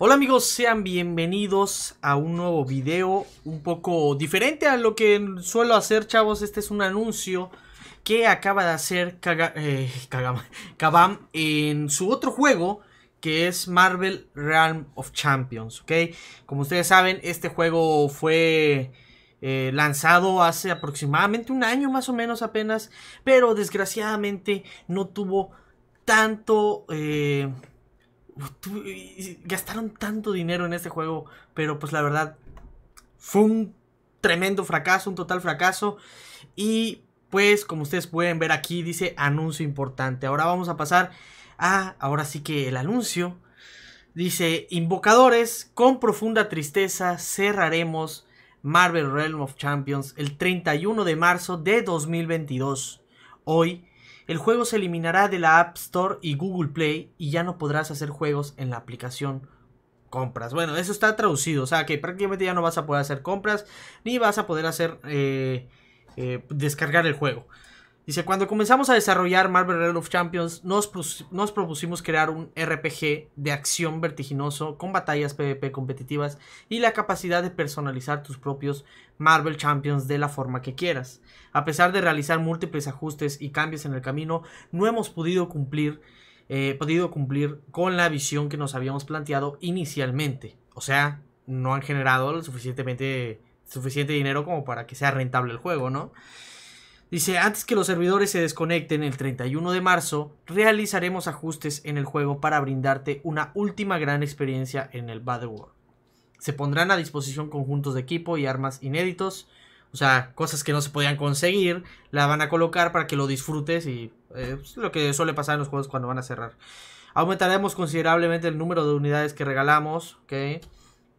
Hola amigos, sean bienvenidos a un nuevo video un poco diferente a lo que suelo hacer chavos. Este es un anuncio que acaba de hacer Kaga, eh, Kabam en su otro juego que es Marvel Realm of Champions, ¿ok? Como ustedes saben, este juego fue eh, lanzado hace aproximadamente un año más o menos apenas, pero desgraciadamente no tuvo tanto... Eh, gastaron tanto dinero en este juego, pero pues la verdad fue un tremendo fracaso, un total fracaso. Y pues como ustedes pueden ver aquí dice anuncio importante. Ahora vamos a pasar a, ahora sí que el anuncio. Dice, invocadores, con profunda tristeza cerraremos Marvel Realm of Champions el 31 de marzo de 2022. Hoy el juego se eliminará de la App Store y Google Play y ya no podrás hacer juegos en la aplicación compras. Bueno, eso está traducido, o sea que prácticamente ya no vas a poder hacer compras ni vas a poder hacer eh, eh, descargar el juego. Dice, cuando comenzamos a desarrollar Marvel Realm of Champions, nos, nos, propusimos crear un RPG de acción vertiginoso con batallas PvP competitivas y la capacidad de personalizar tus propios Marvel Champions de la forma que quieras. A pesar de realizar múltiples ajustes y cambios en el camino, no hemos podido cumplir, eh, podido cumplir con la visión que nos habíamos planteado inicialmente. O sea, no han generado lo suficientemente, suficiente dinero como para que sea rentable el juego, ¿no? Dice, antes que los servidores se desconecten el 31 de marzo, realizaremos ajustes en el juego para brindarte una última gran experiencia en el Battle World. Se pondrán a disposición conjuntos de equipo y armas inéditos, o sea, cosas que no se podían conseguir, la van a colocar para que lo disfrutes y eh, es lo que suele pasar en los juegos cuando van a cerrar. Aumentaremos considerablemente el número de unidades que regalamos, ¿ok?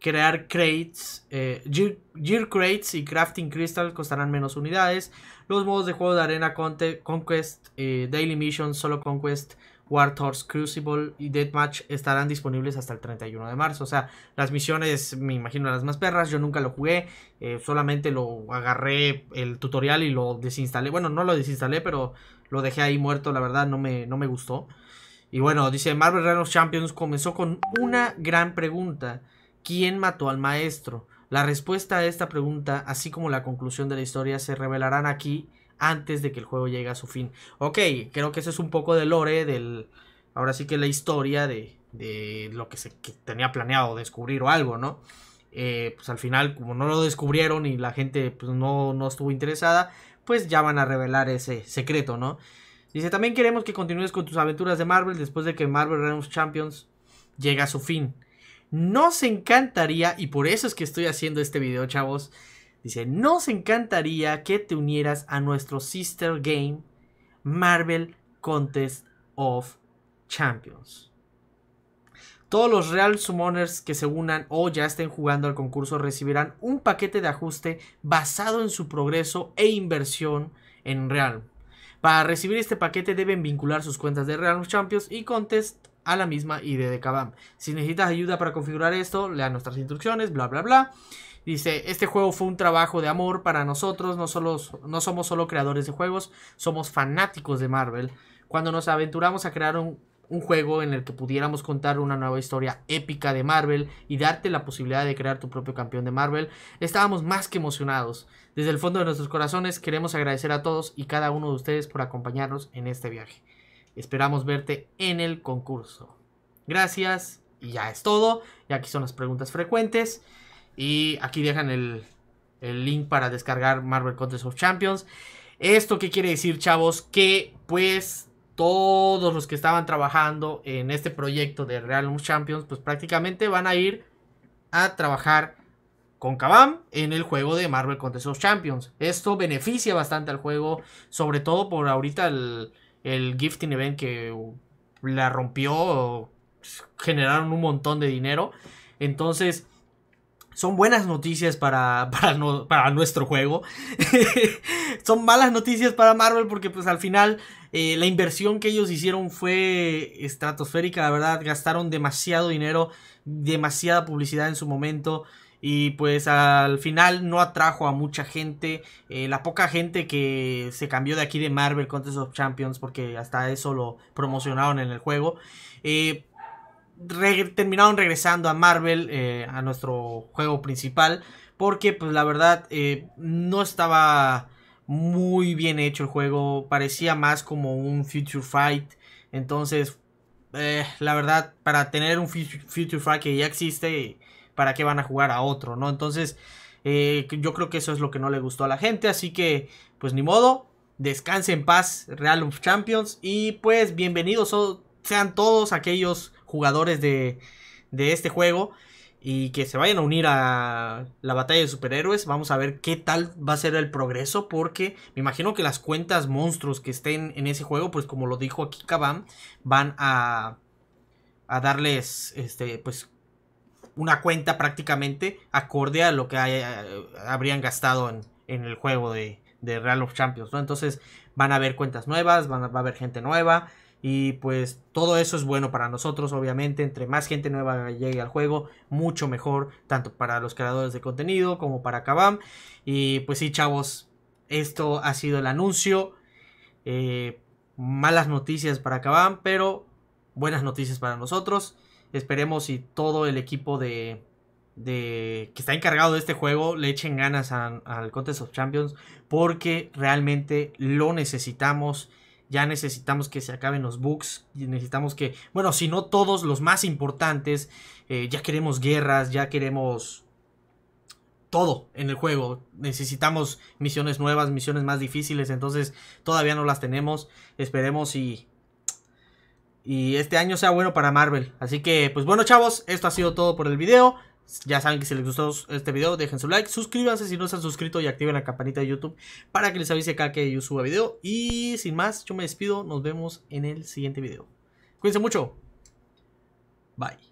Crear crates, eh, gear, crates y crafting crystal costarán menos unidades. Los modos de juego de arena conquest, eh, daily mission, solo conquest, War Crucible y Deathmatch estarán disponibles hasta el 31 de marzo. O sea, las misiones, me imagino las más perras. Yo nunca lo jugué, eh, solamente lo agarré el tutorial y lo desinstalé. Bueno, no lo desinstalé, pero lo dejé ahí muerto. La verdad, no me, no me gustó. Y bueno, dice Marvel Rhinos Champions comenzó con una gran pregunta. ¿Quién mató al maestro? La respuesta a esta pregunta, así como la conclusión de la historia, se revelarán aquí antes de que el juego llegue a su fin. Ok, creo que eso es un poco de lore, del... Ahora sí que la historia de, de lo que se tenía planeado descubrir o algo, ¿no? Eh, pues al final, como no lo descubrieron y la gente pues, no, no estuvo interesada, pues ya van a revelar ese secreto, ¿no? Dice, también queremos que continúes con tus aventuras de Marvel después de que Marvel Realms Champions llegue a su fin. Nos encantaría, y por eso es que estoy haciendo este video, chavos. Dice, nos encantaría que te unieras a nuestro sister game Marvel Contest of Champions. Todos los Real Summoners que se unan o ya estén jugando al concurso recibirán un paquete de ajuste basado en su progreso e inversión en Real. Para recibir este paquete deben vincular sus cuentas de Real Champions y Contest a la misma ID de Kabam. Si necesitas ayuda para configurar esto, lea nuestras instrucciones, bla bla bla. Dice, este juego fue un trabajo de amor para nosotros, no, solo, no somos solo creadores de juegos, somos fanáticos de Marvel. Cuando nos aventuramos a crear un, un juego en el que pudiéramos contar una nueva historia épica de Marvel y darte la posibilidad de crear tu propio campeón de Marvel, estábamos más que emocionados. Desde el fondo de nuestros corazones queremos agradecer a todos y cada uno de ustedes por acompañarnos en este viaje. Esperamos verte en el concurso. Gracias y ya es todo. Y aquí son las preguntas frecuentes. Y aquí dejan el, link para descargar Marvel Contest of Champions. ¿Esto qué quiere decir, chavos? Que pues todos los que estaban trabajando en este proyecto de Real Champions, pues prácticamente van a ir a trabajar con Kabam en el juego de Marvel Contest of Champions. Esto beneficia bastante al juego, sobre todo por ahorita el, el gifting event que la rompió, generaron un montón de dinero. Entonces, son buenas noticias para, para, nuestro juego. son malas noticias para Marvel porque pues al final eh, la inversión que ellos hicieron fue estratosférica, la verdad. Gastaron demasiado dinero, demasiada publicidad en su momento. Y pues al final no atrajo a mucha gente. Eh, la poca gente que se cambió de aquí de Marvel Contest of Champions, porque hasta eso lo promocionaron en el juego. Eh, terminaron regresando a Marvel, eh, a nuestro juego principal, porque pues la verdad no estaba muy bien hecho el juego, parecía más como un Future Fight, entonces la verdad para tener un Future Fight que ya existe, ¿para qué van a jugar a otro? ¿no? Entonces yo creo que eso es lo que no le gustó a la gente, así que pues ni modo, descanse en paz Real of Champions y pues bienvenidos sean todos aquellos jugadores de, de este juego y que se vayan a unir a la batalla de superhéroes. Vamos a ver qué tal va a ser el progreso. Porque me imagino que las cuentas monstruos que estén en ese juego, pues como lo dijo aquí Kabam, van a, a darles este, pues una cuenta prácticamente acorde a lo que habrían gastado en, el juego de, de Real of Champions. ¿no? Entonces van a haber cuentas nuevas, van a, va a haber gente nueva. Y pues todo eso es bueno para nosotros, obviamente. Entre más gente nueva llegue al juego, mucho mejor, tanto para los creadores de contenido como para Kabam. Y pues sí, chavos, esto ha sido el anuncio. Eh, malas noticias para Kabam, pero buenas noticias para nosotros. Esperemos y todo el equipo de, de que está encargado de este juego le echen ganas al Contest of Champions porque realmente lo necesitamos ya necesitamos que se acaben los bugs, necesitamos que, bueno, si no todos los más importantes, eh, ya queremos guerras, ya queremos todo en el juego. Necesitamos misiones nuevas, misiones más difíciles, entonces todavía no las tenemos. Esperemos y y este año sea bueno para Marvel. Así que, pues bueno, chavos, esto ha sido todo por el video. Ya saben que si les gustó este video, dejen su like, suscríbanse si no se han suscrito y activen la campanita de YouTube para que les avise cada que yo suba video. Y sin más, yo me despido, nos vemos en el siguiente video. Cuídense mucho. Bye.